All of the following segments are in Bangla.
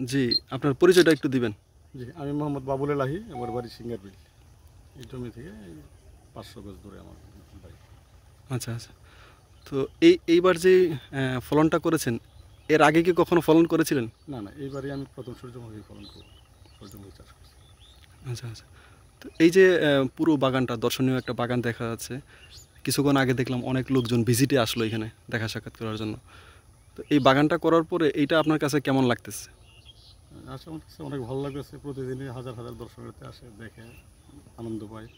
জি আপনার পরিচয়টা একটু দিবেন। জি আমি মোহাম্মদ বাবুল এলাহি আমার বাড়ি সিঙ্গারবিল এই জমি থেকে পাঁচশো গজ দূরে আমার বাড়ি। আচ্ছা আচ্ছা। তো এই এইবার যে ফলনটা করেছেন এর আগে কি কখনো ফলন করেছিলেন? না না এইবারই আমি প্রথম সূর্যমুখী ফলন করব সূর্যমুখী চাষ করছি। আচ্ছা আচ্ছা। তো এই যে পুরো বাগানটা দর্শনীয় একটা বাগান দেখা যাচ্ছে। কিছুক্ষণ আগে দেখলাম অনেক লোকজন ভিজিটে আসলো এখানে দেখা সাক্ষাৎ করার জন্য। তো এই বাগানটা করার পরে এইটা আপনার কাছে কেমন লাগতেছে? আসলে আমার কাছে অনেক ভালো লাগতেছে প্রতিদিনই হাজার হাজার দর্শনার্থী আসে দেখে আনন্দ পায়।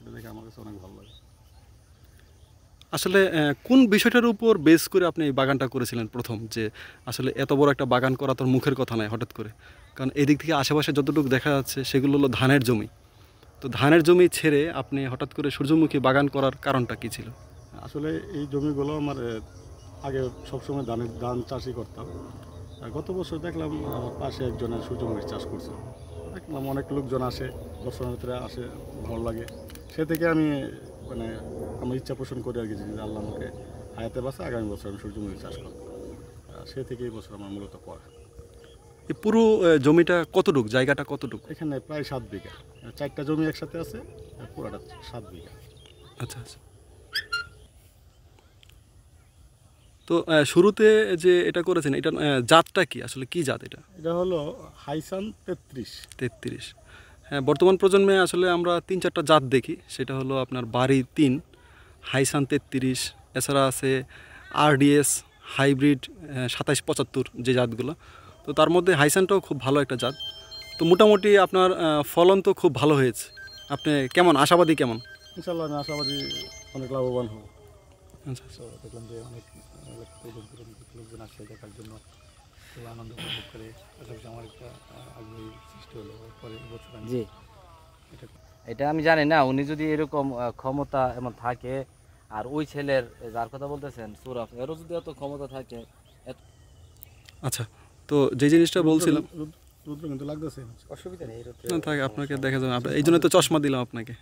এটা দেখে আমার কাছে অনেক ভালো লাগে। আসলে কোন বিষয়টার উপর বেস করে আপনি এই বাগানটা করেছিলেন প্রথম? যে আসলে এত বড় একটা বাগান করা তোর মুখের কথা নয় হঠাৎ করে। কারণ এদিক থেকে আশেপাশে যতটুকু দেখা যাচ্ছে সেগুলো হলো ধানের জমি। তো ধানের জমি ছেড়ে আপনি হঠাৎ করে সূর্যমুখী বাগান করার কারণটা কী ছিল? আসলে এই জমিগুলো আমার আগে সবসময় ধানের ধান চাষই করতাম। গত বছর দেখলাম আমার পাশে একজনের সূর্যমুখী চাষ করছে। দেখলাম অনেক লোকজন আসে দর্শনার্থীরা আসে ভালো লাগে। সে থেকে আমি মানে আমার ইচ্ছা পোষণ করে আর কি যে আল্লাহ আমাকে হায়াতে বাসে আগামী বছর আমি সূর্যমুখী চাষ করব। সে থেকে এই বছর আমার মূলত করা। এই পুরো জমিটা কতটুক? জায়গাটা কতটুক? এখানে প্রায় সাত বিঘা। চারটা জমি একসাথে আছে পুরাটা সাত বিঘা। আচ্ছা আচ্ছা। তো শুরুতে যে এটা করেছেন এটা জাতটা কি? আসলে কি জাত এটা? এটা হলো হাইসান তেত্রিশ। তেত্রিশ। হ্যাঁ বর্তমান প্রজন্মে আসলে আমরা তিন চারটা জাত দেখি। সেটা হলো আপনার বাড়ি তিন হাইসান তেত্রিশ এছাড়া আছে আরডিএস হাইব্রিড সাতাইশ পঁচাত্তর যে জাতগুলো। তো তার মধ্যে হাইসানটাও খুব ভালো একটা জাত। তো মোটামুটি আপনার ফলন তো খুব ভালো হয়েছে। আপনি কেমন? আশাবাদী কেমন? ইনশাল্লাহ আমি আশাবাদী অনেক লাভবান হব। আচ্ছা। দেখলাম যে অনেক লোকজন আসছে দেখার জন্য। খুব আনন্দ উপভোগ করে পাশাপাশি আমার একটা আগ্রহী সৃষ্টি হলো পরে বছর জি। এটা এটা আমি জানি না উনি যদি এরকম ক্ষমতা এমন থাকে আর ওই ছেলের যার কথা বলতেছেন সুরাফ এরও যদি এত ক্ষমতা থাকে আচ্ছা তো যে জিনিসটা বলছিলাম রুদ্র- রুদ্র কিন্তু লাগতেছে। অসুবিধা নেই না থাকে আপনাকে দেখা যাবে। এই জন্য তো চশমা দিলাম আপনাকে।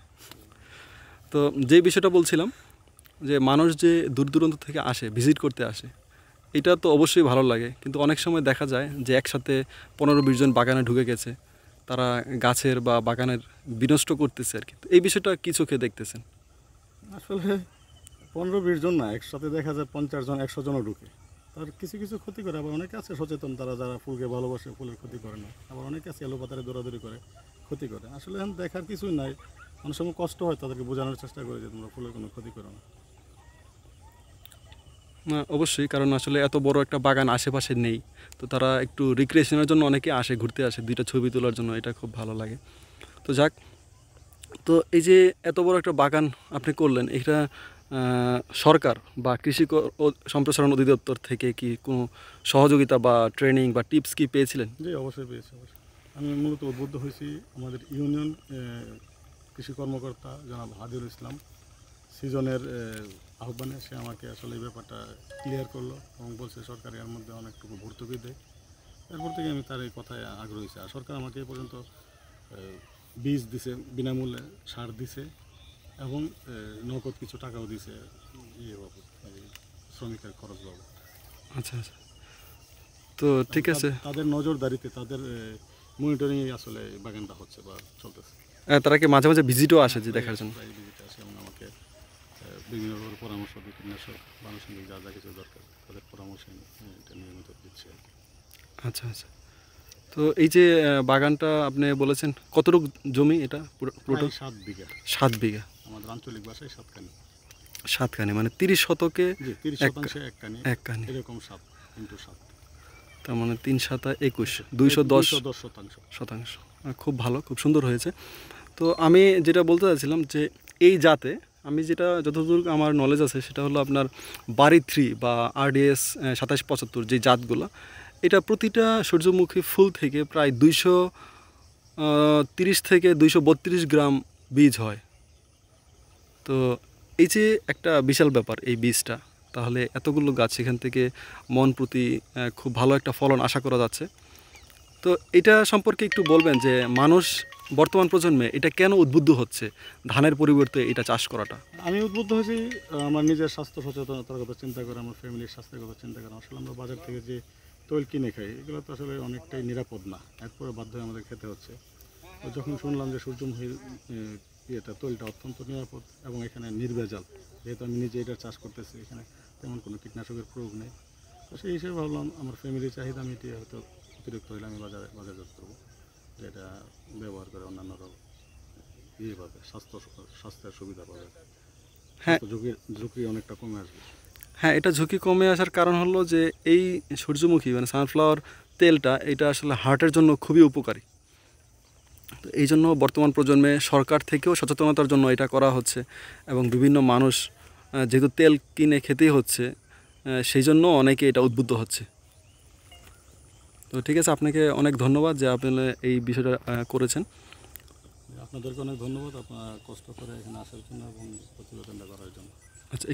তো যে বিষয়টা বলছিলাম যে মানুষ যে দূর দূরান্ত থেকে আসে ভিজিট করতে আসে, এটা তো অবশ্যই ভালো লাগে। কিন্তু অনেক সময় দেখা যায় যে একসাথে পনেরো বিশ জন বাগানে ঢুকে গেছে, তারা গাছের বা বাগানের বিনষ্ট করতেছে আর কি। এই বিষয়টা কি চোখে দেখতেছেন? আসলে পনেরো বিশ জন না, একসাথে দেখা যায় পঞ্চাশ জন, একশো জনও ঢুকে। তার কিছু কিছু ক্ষতি করে, আবার অনেকে আছে সচেতন, তারা যারা ফুলকে ভালোবাসে, ফুলের ক্ষতি করে না। আবার অনেকে আছে এলোপাতারে দৌড়াদৌড়ি করে, ক্ষতি করে। আসলে এখন দেখার কিছুই নাই। অনেক সময় কষ্ট হয় তাদেরকে বোঝানোর চেষ্টা করে যে তোমরা ফুলের কোনো ক্ষতি করো না। না, অবশ্যই, কারণ আসলে এত বড় একটা বাগান আশেপাশে নেই। তো তারা একটু রিক্রিয়েশনের জন্য অনেকে আসে, ঘুরতে আসে, দুইটা ছবি তোলার জন্য, এটা খুব ভালো লাগে। তো যাক, তো এই যে এত বড় একটা বাগান আপনি করলেন, এটা সরকার বা কৃষি সম্প্রসারণ অধিদপ্তর থেকে কি কোনো সহযোগিতা বা ট্রেনিং বা টিপস কি পেয়েছিলেন? জি, অবশ্যই পেয়েছি, অবশ্যই। আমি মূলত উদ্বুদ্ধ হয়েছি আমাদের ইউনিয়ন কৃষি কর্মকর্তা জনাব হাদিউল ইসলাম। সিজনের আহ্বানে সে আমাকে আসলে এই ব্যাপারটা ক্লিয়ার করল এবং বলছে সরকার এর মধ্যে অনেকটুকু ভর্তুকি দেয় এরপর থেকে আমি তার এই কথায় আগ্রহী। আর সরকার আমাকে এ পর্যন্ত বীজ দিছে বিনামূল্যে সার দিছে এবং নগদ কিছু টাকাও দিছে ইয়ে বাবদ শ্রমিকের খরচ বাবদ। আচ্ছা আচ্ছা। তো ঠিক আছে। তাদের- নজরদারিতে তাদের মনিটরিং আসলে বাগানটা হচ্ছে বা চলতেছে। আহ, তারা কি মাঝে মাঝে ভিজিটও আসে যে দেখার জন্য? প্রায় visit আসে এবং আমাকে বিভিন্ন রকমের পরামর্শ কীটনাশক আনুষঙ্গিক যা যা কিছু দরকার তাদের পরামর্শ এটা নিয়মিত দিচ্ছে আর আচ্ছা আচ্ছা। তো এই যে বাগানটা আপনি বলেছেন কতটুকু জমি এটা পুরোটা? সাত বিঘা। সাত বিঘা। আমাদের আঞ্চলিক ভাষায় সাতখানি। সাতখানি মানে তিরিশ শতকে একখানি এরকম সাত ইন্টু সাত। তার মানে তিন সাতা একুশ দুইশো দশ দশ শতাংশ। শতাংশ। খুব ভালো খুব সুন্দর হয়েছে। তো আমি যেটা বলতে চাচ্ছিলাম যে এই জাতে আমি যেটা যতদূর আমার নলেজ আছে সেটা হলো আপনার বাড়ি থ্রি বা আরডিএস সাতাশ পঁচাত্তর যে জাতগুলো, এটা প্রতিটা সূর্যমুখী ফুল থেকে প্রায় দুইশো তিরিশ থেকে দুইশো বত্রিশ গ্রাম বীজ হয়। তো এই যে একটা বিশাল ব্যাপার এই বীজটা, তাহলে এতগুলো গাছ সেখান থেকে মন প্রতি খুব ভালো একটা ফলন আশা করা যাচ্ছে। তো এটা সম্পর্কে একটু বলবেন যে মানুষ বর্তমান প্রজন্মে এটা কেন উদ্বুদ্ধ হচ্ছে? ধানের পরিবর্তে এটা চাষ করাটা। আমি উদ্বুদ্ধ হয়েছি আমার নিজের স্বাস্থ্য সচেতনতার কথা চিন্তা করে, আমার ফ্যামিলির স্বাস্থ্যের কথা চিন্তা করে। আসলে আমরা বাজার থেকে যে তৈল কিনে খাই, এগুলো তো আসলে অনেকটাই নিরাপদ না। এরপরে বাধ্য হয়ে আমাদের খেতে হচ্ছে। যখন শুনলাম যে সূর্যমুখীর ইয়েটা, তৈলটা অত্যন্ত নিরাপদ এবং এখানে নির্ভেজাল, যেহেতু আমি নিজে এটা চাষ করতেছি, এখানে তেমন কোনো কীটনাশকের প্রয়োগ নেই। তো সেই হিসেবে ভাবলাম, আমার ফ্যামিলির চাহিদা মিটিয়ে হয়তো অতিরিক্ত হলে আমি বাজারে, বাজারজাত করব। যেটা ব্যবহার করে অন্যান্যরাও ইয়ে পাবে স্বাস্থ্য স্বাস্থ্যের সুবিধা পাবে। হ্যাঁ। ঝুঁকি ঝুঁকি অনেকটা কমে আসবে। হ্যাঁ এটা ঝুঁকি কমে আসার কারণ হলো যে এই সূর্যমুখী মানে সানফ্লাওয়ার তেলটা এটা আসলে হার্টের জন্য খুবই উপকারী। তো এই জন্য বর্তমান প্রজন্মে সরকার থেকেও সচেতনতার জন্য এটা করা হচ্ছে এবং বিভিন্ন মানুষ যেহেতু তেল কিনে খেতেই হচ্ছে সেই জন্য অনেকে এটা উদ্বুদ্ধ হচ্ছে। তো ঠিক আছে আপনাকে অনেক ধন্যবাদ যে আপনি এই বিষয়টা করেছেন। আপনাদেরকে অনেক ধন্যবাদ আপনার কষ্ট করে এখানে আসার জন্য এবং প্রতিবেদনটা করার জন্য। আচ্ছা